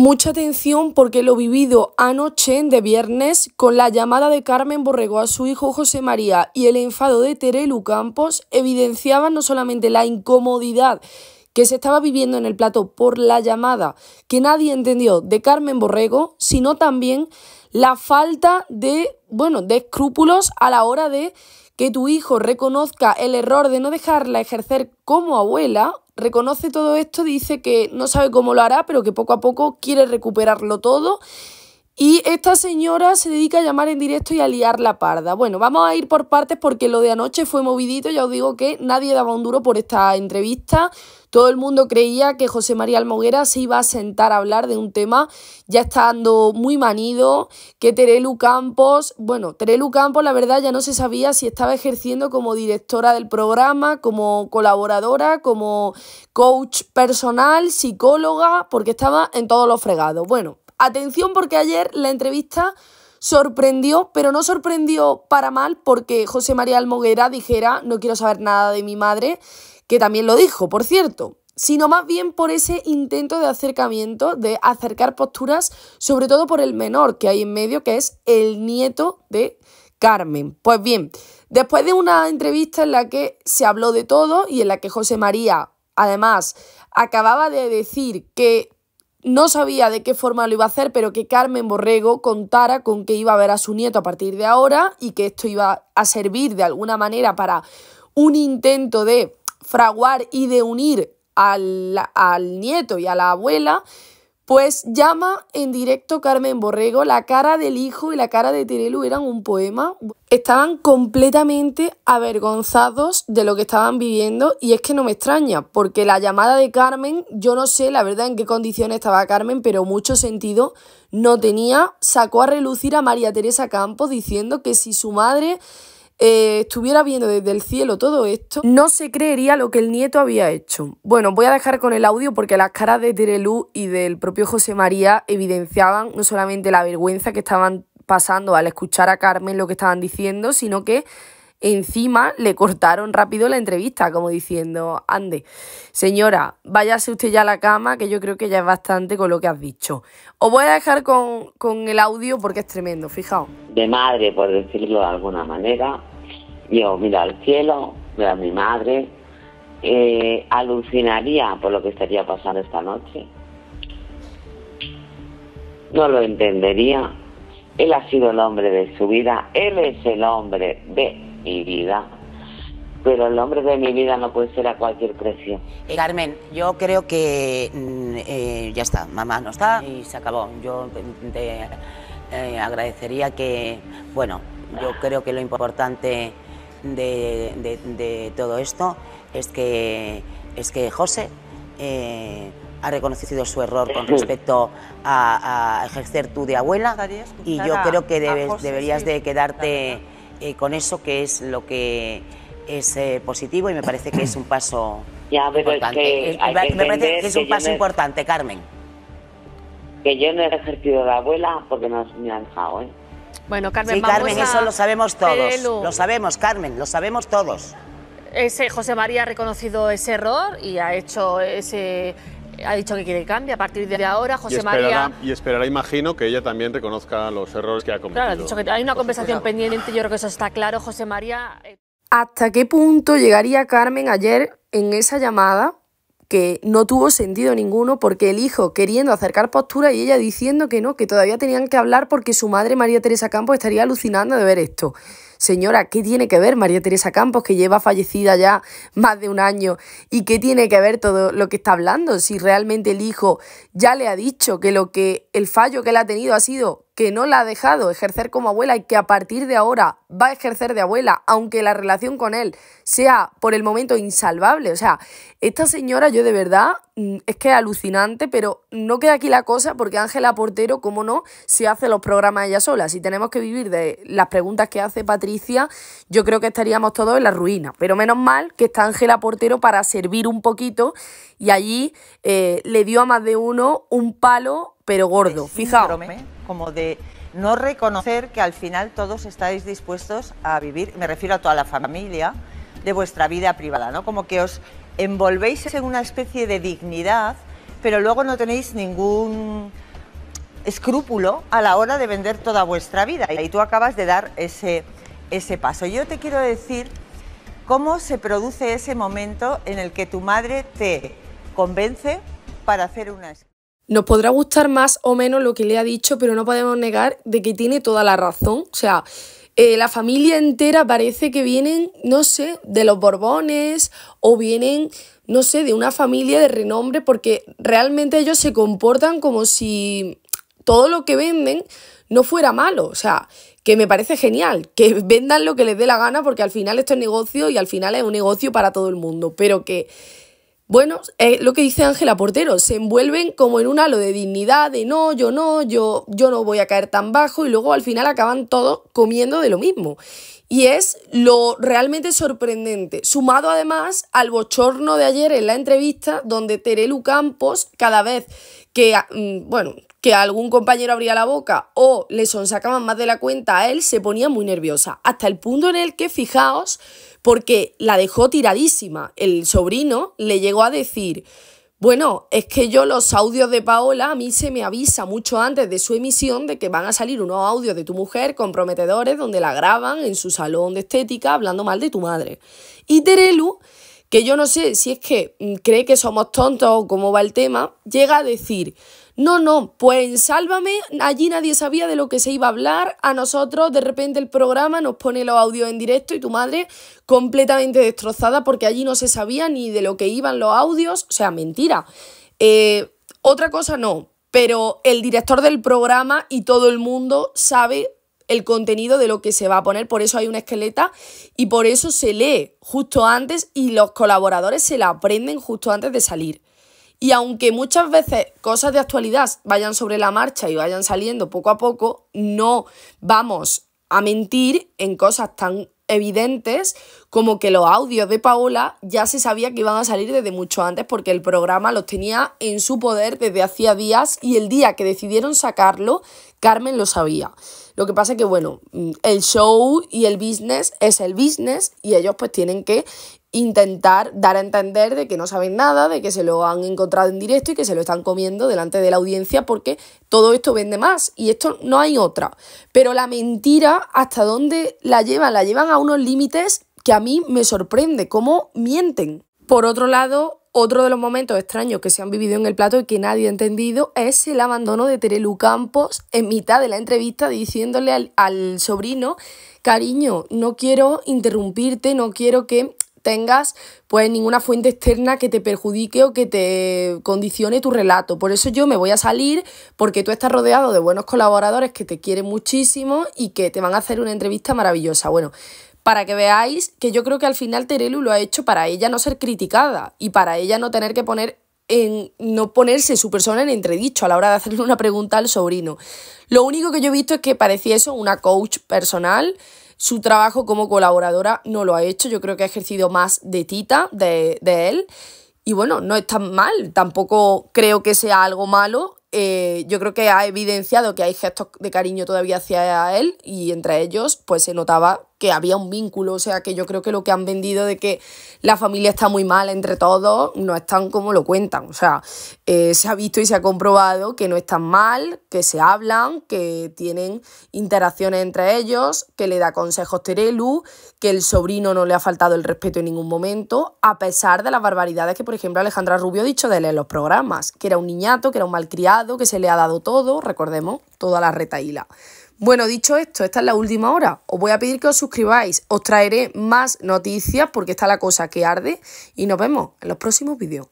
Mucha atención porque lo vivido anoche de viernes con la llamada de Carmen Borrego a su hijo José María y el enfado de Terelu Campos evidenciaban no solamente la incomodidad que se estaba viviendo en el plato por la llamada que nadie entendió de Carmen Borrego, sino también la falta de, bueno, de escrúpulos a la hora de que tu hijo reconozca el error de no dejarla ejercer como abuela reconoce todo esto, dice que no sabe cómo lo hará, pero que poco a poco quiere recuperarlo todo. Y esta señora se dedica a llamar en directo y a liar la parda. Bueno, vamos a ir por partes porque lo de anoche fue movidito. Ya os digo que nadie daba un duro por esta entrevista. Todo el mundo creía que José María Almoguera se iba a sentar a hablar de un tema ya estando muy manido, que Terelu Campos, bueno, Terelu Campos la verdad ya no se sabía si estaba ejerciendo como directora del programa, como colaboradora, como coach personal, psicóloga, porque estaba en todos los fregados. Bueno, atención porque ayer la entrevista sorprendió, pero no sorprendió para mal porque José María Almoguera dijera no quiero saber nada de mi madre que también lo dijo, por cierto, sino más bien por ese intento de acercamiento, de acercar posturas, sobre todo por el menor que hay en medio, que es el nieto de Carmen. Pues bien, después de una entrevista en la que se habló de todo y en la que José María, además, acababa de decir que no sabía de qué forma lo iba a hacer, pero que Carmen Borrego contara con que iba a ver a su nieto a partir de ahora y que esto iba a servir de alguna manera para un intento de fraguar y de unir al, al nieto y a la abuela, pues llama en directo Carmen Borrego, la cara del hijo y la cara de Terelu eran un poema. Estaban completamente avergonzados de lo que estaban viviendo y es que no me extraña, porque la llamada de Carmen, yo no sé la verdad en qué condiciones estaba Carmen, pero mucho sentido no tenía. Sacó a relucir a María Teresa Campos diciendo que si su madre eh, estuviera viendo desde el cielo todo esto, no se creería lo que el nieto había hecho. Bueno, voy a dejar con el audio porque las caras de Terelú y del propio José María evidenciaban no solamente la vergüenza que estaban pasando al escuchar a Carmen lo que estaban diciendo, sino que encima le cortaron rápido la entrevista, como diciendo, ande, señora, váyase usted ya a la cama, que yo creo que ya es bastante con lo que has dicho. Os voy a dejar con, con el audio porque es tremendo, fijaos. De madre, por decirlo de alguna manera, yo miro al cielo, veo a mi madre, eh, alucinaría por lo que estaría pasando esta noche. No lo entendería. Él ha sido el hombre de su vida, él es el hombre de mi vida, pero el hombre de mi vida no puede ser a cualquier precio. Eh, Carmen, yo creo que mm, eh, ya está, mamá no está y se acabó. Yo te agradecería que, bueno, yo creo que lo importante de, todo esto es que, es que José eh, ha reconocido su error con respecto a, ejercer tú de abuela y yo creo que deberías de quedarte eh, con eso que es lo que es eh, positivo y me parece que es un paso importante. me parece que es un paso importante, Carmen. Que yo no he ejercido de abuela porque no me han dejado, ¿eh? Bueno, Carmen, sí, Carmen, eso lo sabemos todos. Lo sabemos, Carmen, lo sabemos todos. Ese José María ha reconocido ese error y ha hecho ese ha dicho que quiere cambio a partir de ahora. José y esperará, María. Y esperará, imagino, que ella también reconozca los errores que ha cometido. Claro, ha dicho que hay una conversación pendiente, yo creo que eso está claro, José María. ¿Hasta qué punto llegaría Carmen ayer en esa llamada que no tuvo sentido ninguno porque el hijo queriendo acercar postura y ella diciendo que no, que todavía tenían que hablar porque su madre María Teresa Campos estaría alucinando de ver esto. Señora, ¿qué tiene que ver María Teresa Campos, que lleva fallecida ya más de un año? ¿Y qué tiene que ver todo lo que está hablando? Si realmente el hijo ya le ha dicho que lo que el fallo que él ha tenido ha sido que no la ha dejado ejercer como abuela y que a partir de ahora va a ejercer de abuela, aunque la relación con él sea por el momento insalvable. O sea, esta señora yo de verdad mm, es que es alucinante, pero no queda aquí la cosa porque Ángela Portero, como no, se hace los programas ella sola. Si tenemos que vivir de las preguntas que hace Patricia, yo creo que estaríamos todos en la ruina. Pero menos mal que está Ángela Portero para servir un poquito y allí eh, le dio a más de uno un palo, pero gordo. Fijaos como de no reconocer que al final todos estáis dispuestos a vivir, me refiero a toda la familia, de vuestra vida privada, ¿no? Como que os envolvéis en una especie de dignidad, pero luego no tenéis ningún escrúpulo a la hora de vender toda vuestra vida. Y tú acabas de dar ese, ese paso. Yo te quiero decir cómo se produce ese momento en el que tu madre te convence para hacer una nos podrá gustar más o menos lo que le ha dicho, pero no podemos negar de que tiene toda la razón. O sea, eh, la familia entera parece que vienen, no sé, de los Borbones o vienen, no sé, de una familia de renombre, porque realmente ellos se comportan como si todo lo que venden no fuera malo. O sea, que me parece genial, que vendan lo que les dé la gana, porque al final esto es negocio y al final es un negocio para todo el mundo, pero que bueno, es lo que dice Ángela Portero, se envuelven como en un halo de dignidad, de no, yo no, yo, yo no voy a caer tan bajo y luego al final acaban todos comiendo de lo mismo. Y es lo realmente sorprendente, sumado además al bochorno de ayer en la entrevista donde Terelu Campos, cada vez que, mm, bueno, que algún compañero abría la boca o le sonsacaban más de la cuenta a él, se ponía muy nerviosa. Hasta el punto en el que, fijaos, porque la dejó tiradísima. El sobrino le llegó a decir, bueno, es que yo los audios de Paola, a mí se me avisa mucho antes de su emisión de que van a salir unos audios de tu mujer comprometedores donde la graban en su salón de estética hablando mal de tu madre. Y Terelu, que yo no sé si es que mm, cree que somos tontos o cómo va el tema, llega a decir, no, no, pues en Sálvame allí nadie sabía de lo que se iba a hablar, a nosotros de repente el programa nos pone los audios en directo y tu madre completamente destrozada porque allí no se sabía ni de lo que iban los audios, o sea, mentira. Eh, otra cosa no, pero el director del programa y todo el mundo sabe el contenido de lo que se va a poner, por eso hay una esqueleta y por eso se lee justo antes y los colaboradores se la aprenden justo antes de salir. Y aunque muchas veces cosas de actualidad vayan sobre la marcha y vayan saliendo poco a poco, no vamos a mentir en cosas tan evidentes como que los audios de Paola ya se sabía que iban a salir desde mucho antes porque el programa los tenía en su poder desde hacía días y el día que decidieron sacarlo, Carmen lo sabía. Lo que pasa es que, bueno, el show y el business es el business y ellos pues tienen que intentar dar a entender de que no saben nada, de que se lo han encontrado en directo y que se lo están comiendo delante de la audiencia porque todo esto vende más y esto no hay otra. Pero la mentira, ¿hasta dónde la llevan? La llevan a unos límites que a mí me sorprende, cómo mienten. Por otro lado, otro de los momentos extraños que se han vivido en el plato y que nadie ha entendido es el abandono de Terelu Campos en mitad de la entrevista diciéndole al, al sobrino, cariño, no quiero interrumpirte, no quiero que tengas pues ninguna fuente externa que te perjudique o que te condicione tu relato. Por eso yo me voy a salir porque tú estás rodeado de buenos colaboradores que te quieren muchísimo y que te van a hacer una entrevista maravillosa. Bueno, para que veáis que yo creo que al final Terelu lo ha hecho para ella no ser criticada y para ella no tener que poner en no ponerse su persona en entredicho a la hora de hacerle una pregunta al sobrino. Lo único que yo he visto es que parecía eso una coach personal su trabajo como colaboradora no lo ha hecho, yo creo que ha ejercido más de Tita, de, de él. Y bueno, no es tan mal, tampoco creo que sea algo malo. Eh, yo creo que ha evidenciado que hay gestos de cariño todavía hacia él y entre ellos pues se notaba que había un vínculo, o sea que yo creo que lo que han vendido de que la familia está muy mal entre todos no es tan como lo cuentan, o sea, eh, se ha visto y se ha comprobado que no están mal, que se hablan, que tienen interacciones entre ellos, que le da consejos Terelu, que el sobrino no le ha faltado el respeto en ningún momento, a pesar de las barbaridades que, por ejemplo, Alejandra Rubio ha dicho de él en los programas, que era un niñato, que era un malcriado, que se le ha dado todo, recordemos, toda la retaíla. Bueno, dicho esto, esta es la última hora. Os voy a pedir que os suscribáis. Os traeré más noticias porque está la cosa que arde y nos vemos en los próximos vídeos.